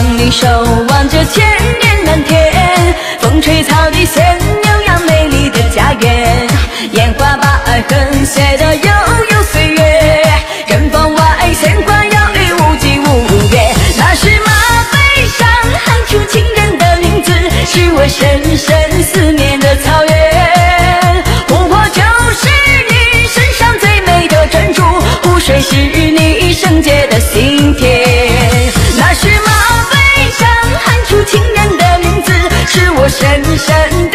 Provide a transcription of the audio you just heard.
望你守望着千年蓝天，风吹草低见，牛羊美丽的家园。烟花把爱恨写得悠悠岁月，人房外鲜花摇曳无际无边。那是马背上喊出情人的名字，是我深深思念的草原。湖泊就是你身上最美的珍珠，湖水是你圣洁的心深深。